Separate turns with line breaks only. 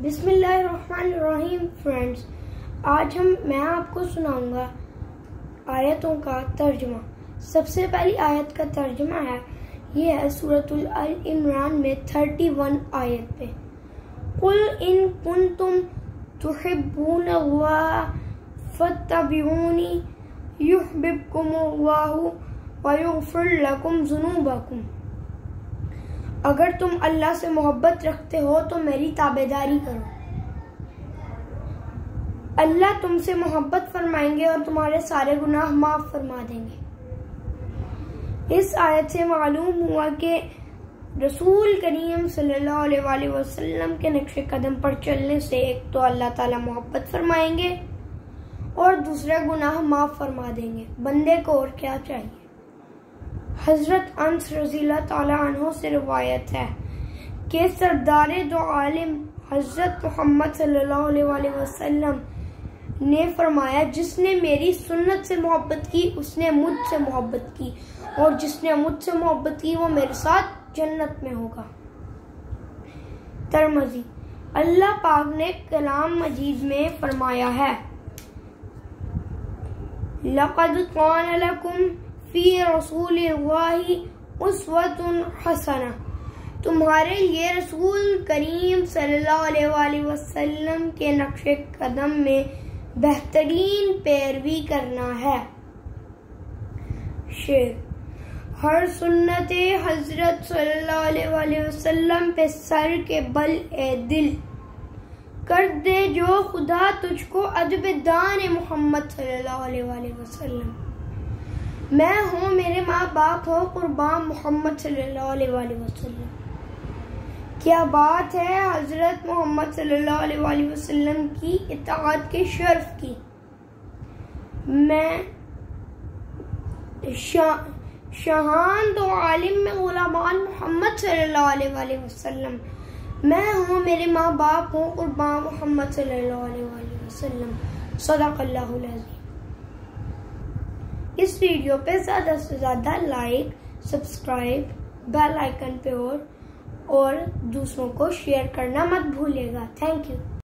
बिस्मिल्लाहिर्रहमानिर्रहीम फ्रेंड्स, आज हम, मैं आपको सुनाऊँगा आयतों का तर्जमा। सबसे पहली आयत का तर्जमा है, ये है सूरतुल अल इमरान में 31 आयत पे। कुल इन कुन तुम तुहिब्बून फत्तबिऊनी युहबिबकुमुल्लाहु व युगफिर जुनूबकुम। अगर तुम अल्लाह से मोहब्बत रखते हो तो मेरी ताबेदारी करो। अल्लाह तुमसे मोहब्बत फरमाएँगे और तुम्हारे सारे गुनाह माफ़ फरमा देंगे। इस आयत से मालूम हुआ कि रसूल करीम सल्लल्लाहु अलैहि वसल्लम के नक्शे कदम पर चलने से एक तो अल्लाह ताला मोहब्बत फरमाएँगे और दूसरा गुनाह माफ़ फरमा देंगे। बंदे को और क्या चाहिए? हज़रत अंस रजीला तहों से रवायत है कि सरदार दो आलिम हज़रत मोहम्मद सल्लल्लाहु वसल्लम ने फरमाया, जिसने मेरी सुन्नत से मोहब्बत की, उसने मुझसे मोहब्बत की और जिसने मुझसे मोहब्बत की, वो मेरे साथ जन्नत में होगा। तरमजी, अल्लाह पाक ने कलाम मजीद में फरमाया है, लक़द कान लकुम फ़ी रसूल हसना। तुम्हारे लिए रसूल करीम सल्लल्लाहु वसल्लम के नक्शे कदम में बेहतरीन पैरवी करना है। शेर, हर सुन्नत हज़रत सल्लल्लाहु वसल्लम पे सर के बल ए दिल। कर दे जो खुदा तुझको अदब दान मोहम्मद सल्लल्लाहु अलैहि वसल्लम। मैं हूँ, मेरे माँ बाप हो, कुर्बान मोहम्मद वसल्लम। क्या बात है हज़रत मोहम्मद वसल्लम की इताअत के शर्फ की? मैं शहान तो आलिम में गुलामान मोहम्मद वसल्लम। मैं हूँ, मेरे माँ बाप हूँ, कुर्बान मोहम्मद सल्लल्लाहु अलैहि वसल्लम। सदाकल्लाहुल अज़ीम इस वीडियो पे ज़्यादा से ज़्यादा लाइक सब्सक्राइब बेल आइकन पे और और दूसरों को शेयर करना मत भूलिएगा। Thank you